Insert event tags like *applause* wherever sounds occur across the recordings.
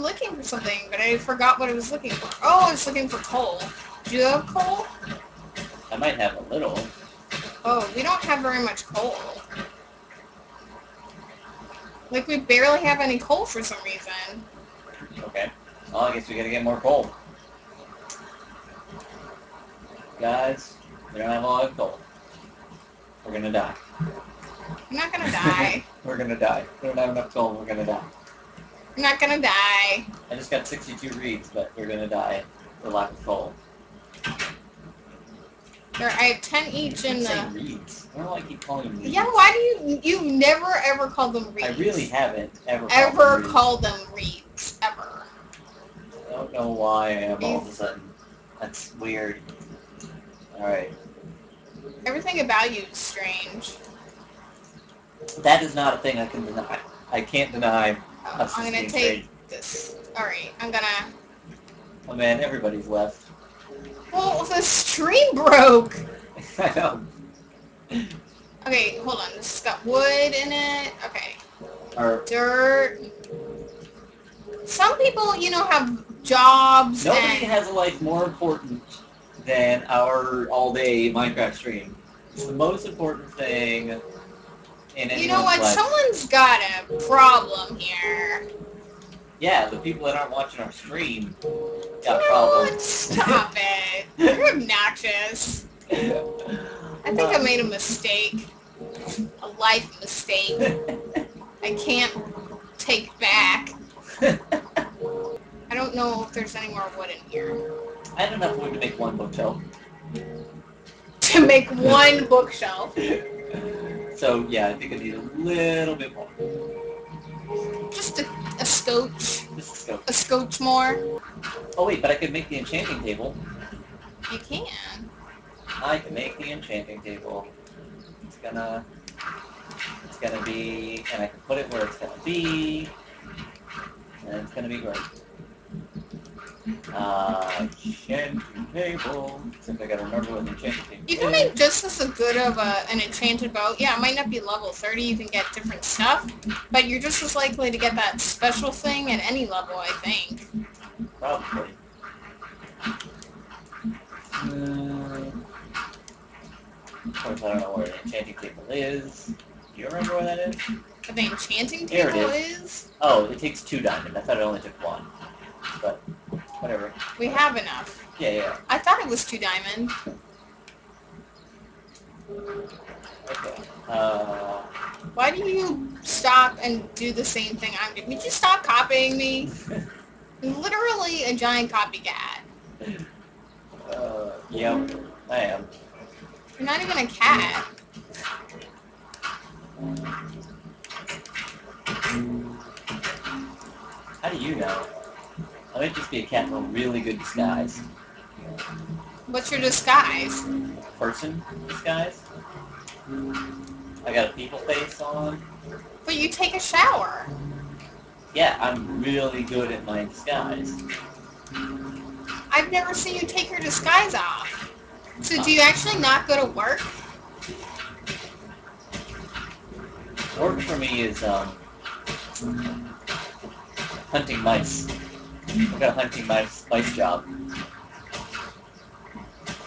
looking for something, but I forgot what I was looking for. Oh, I was looking for coal. Do you have coal? I might have a little. Oh, we don't have very much coal. Like, we barely have any coal for some reason. Okay. Well, I guess we gotta get more coal. Guys, we don't have a lot of coal. We're gonna die. I'm not gonna *laughs* die. We're gonna die. We don't have enough coal, we're gonna die. I'm not gonna die. I just got 62 reeds, but we're gonna die for lack of coal. There, I have 10 each in the... Uh, reeds. I don't know why I keep calling them reeds. Yeah, why do you... You never ever call them reeds. I really haven't ever called Ever them reeds. called them reeds. Ever. I don't know why I am all of a sudden. That's weird. Alright. Everything about you is strange. That is not a thing I can deny. I can't deny I'm gonna take this. Alright, I'm gonna... Oh man, everybody's left. Well, the stream broke! *laughs* I know. Okay, hold on. This has got wood in it. Okay. Or Dirt. Some people, you know, have jobs nobody and... has a life more important than our all-day Minecraft stream. It's the most important thing You know what? life. Someone's got a problem here. Yeah, the people that aren't watching our stream You got know problems. what? Stop *laughs* it. You're obnoxious. I think I made a mistake. A life mistake. I can't take back. I don't know if there's any more wood in here. I had enough wood to make one bookshelf. To make one bookshelf. *laughs* So yeah, I think I need a little bit more. Just a, a scotch. Just a scope. A scotch more. Oh wait, but I could make the enchanting table. You can. I can make the enchanting table. It's gonna, it's gonna be, and I can put it where it's gonna be, and it's gonna be great. Uh, enchanting table. Except I gotta remember what the enchanting table You can is. make just as good of a, an enchanted bow. Yeah, it might not be level 30, you can get different stuff, but you're just as likely to get that special thing at any level, I think. Probably. Uh, of course, I don't know where the enchanting table is. Do you remember where that is? But the enchanting Here table is, Oh, it takes two diamonds. I thought it only took one. But, whatever. we have enough. Yeah, yeah. I thought it was two diamond. Okay. Uh, Why do you stop and do the same thing I'm doing? Would you stop copying me? I'm *laughs* literally a giant copycat. uh, yep, I am. You're not even a cat. How do you know? I might just be a cat in a really good disguise. What's your disguise? Person disguise? I got a people face on. But you take a shower. Yeah, I'm really good at my disguise. I've never seen you take your disguise off. So do you actually not go to work? Work for me is um, hunting mice. *laughs* I've got a hunting mice, mice job.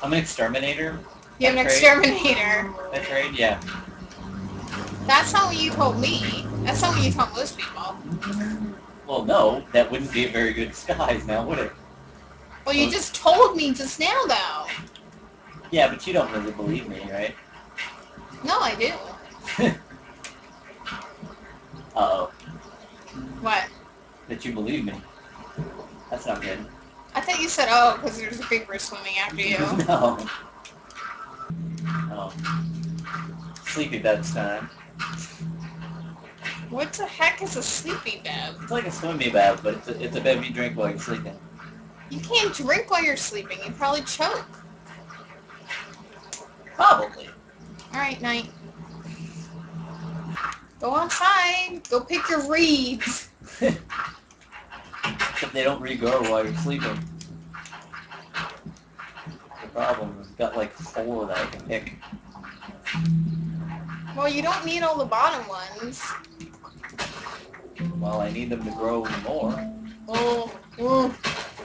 I'm an exterminator. You're an That's exterminator. That's right, yeah. That's not what you told me. That's not what you told most people. Well, no, that wouldn't be a very good disguise now, would it? Well, you just told me just now, though. Yeah, but you don't really believe me, right? No, I do. *laughs* Uh-oh. What? That you believe me. That's not good. I thought you said, oh, because there's a creeper swimming after you. *laughs* no. Oh. Sleepy bed's time. What the heck is a sleepy bed? It's like a swimmy bed, but it's a, it's a bed you drink while you're sleeping. You can't drink while you're sleeping. You probably choke. Probably. All right, night. Go outside. Go pick your reeds. *laughs* Except they don't regrow while you're sleeping. The problem is I've got like four that I can pick. Well, you don't need all the bottom ones. Well, I need them to grow more. Oh, oh,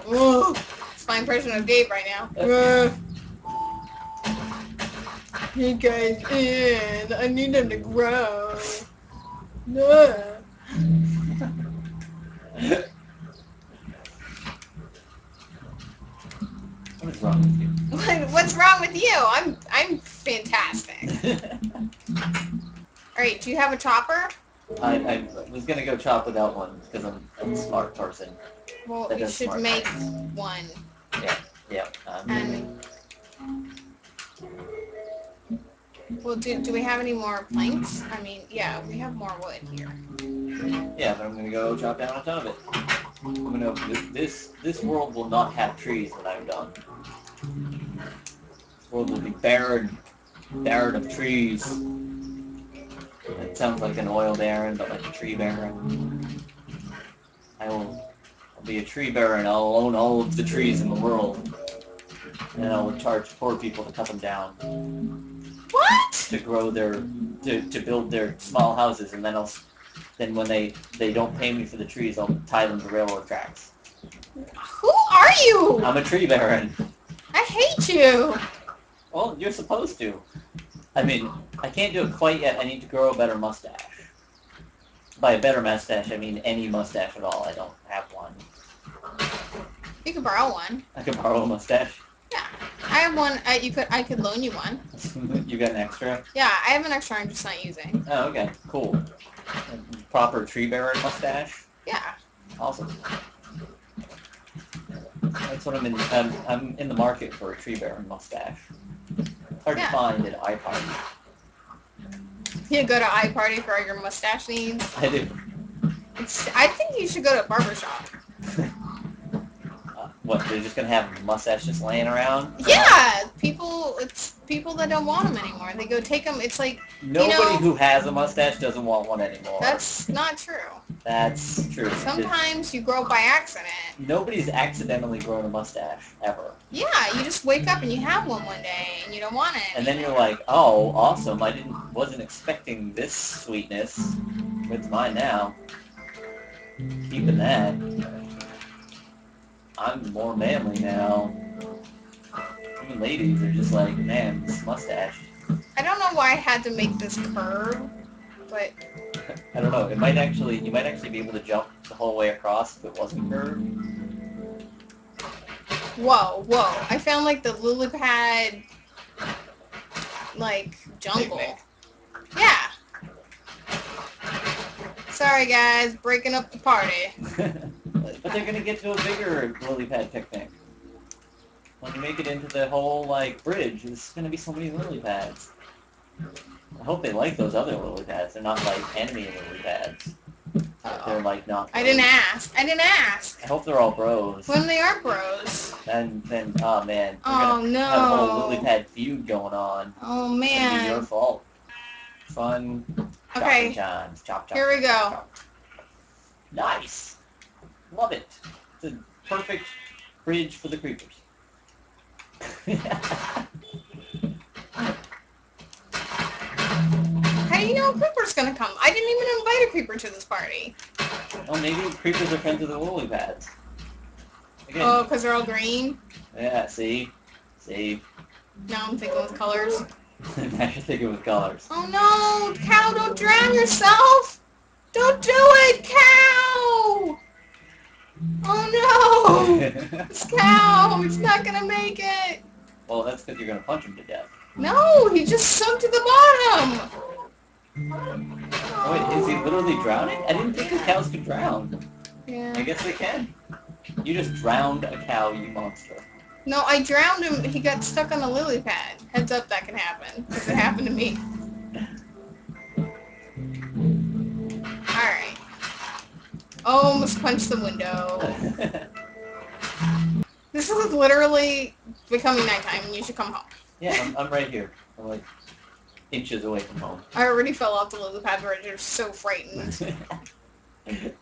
oh. It's my impression of Dave right now. Uh, hey guys, and I need them to grow. No. what is wrong with you? What- What's wrong with you? I'm I'm fantastic. *laughs* All right, do you have a chopper? I, I was gonna go chop without one because I'm, I'm a smart person. Well, That you should make one. Yeah. Um, And well, do do we have any more planks? I mean, yeah, we have more wood here. yeah, but I'm gonna go chop down a ton of it. I'm gonna this this, this world will not have trees when I'm done. World will be barren, barren of trees. It sounds like an oil baron, but like a tree baron. I will I'll be a tree baron. I'll own all of the trees in the world, and I will charge poor people to cut them down. What? to grow their to, to build their small houses and then I'll then when they they don't pay me for the trees I'll tie them to railroad tracks. Who are you? I'm a tree baron. I hate you. Well, you're supposed to. I mean, I can't do it quite yet. I need to grow a better mustache. By a better mustache, I mean any mustache at all. I don't have one. You can borrow one. I can borrow a mustache. Yeah, I have one. I, you could. I could loan you one. *laughs* you got an extra? Yeah, I have an extra. I'm just not using. Oh, okay, cool. A proper tree baron mustache. Yeah. Awesome. That's what I'm in. I'm, I'm in the market for a tree baron mustache. Hard Yeah. to find at iParty. You go to iParty for all your mustache needs. I do. It's, I think you should go to a barber shop. Uh, what? They're just gonna have a mustache just laying around? Yeah, people. It's people that don't want them anymore. They go take them. It's like Nobody know- who has a mustache doesn't want one anymore. that's not true. That's true. Sometimes you grow by accident. Nobody's accidentally grown a mustache ever. Yeah, you just wake up and you have one one day and you don't want it. And then you're like, oh, awesome! I didn't, wasn't expecting this sweetness. It's mine now. Keeping that. I'm more manly now. Even ladies are just like, man, this mustache. I don't know why I had to make this curve, but I don't know. It might actually, you might actually be able to jump the whole way across if it wasn't curved. whoa, whoa! I found like the lily pad, like jungle. Picnic. Yeah. Sorry guys, breaking up the party. *laughs* but they're gonna get to a bigger lily pad picnic. When you make it into the whole like bridge, there's gonna be so many lily pads. I hope they like those other lily pads. They're not like enemy lily pads. They're like not. I didn't ask. I didn't ask. I hope they're all bros. When they are bros. And then, oh man, Oh gonna have a whole lily pad feud going on. Oh gonna be your fault. Fun Okay, times. Chop chop. here we go. chop. Nice. Love it. It's a perfect bridge for the creepers. *laughs* creeper's gonna come? I didn't even invite a creeper to this party. well, maybe creepers are friends of the lily pads. Again, Oh, because they're all green? yeah, see? See? Now I'm thinking with colors. *laughs* now you're thinking with colors. Oh no, cow, don't drown yourself! Don't do it, cow! Oh no! *laughs* This cow, it's not gonna make it! well, that's because you're to punch him to death. No, he just sunk to the bottom! Wait, is he literally drowning? I didn't think the cows could drown. I guess they can. You just drowned a cow, you monster. No, I drowned him. He got stuck on a lily pad. Heads up, that can happen. Because it happened to me. Alright. Oh, Almost punched the window. *laughs* This is literally becoming nighttime and you should come home. yeah, I'm, I'm right here. I'm like inches away from home. I already fell off the lily pad bridge. I'm so frightened. *laughs*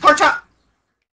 Pork chop!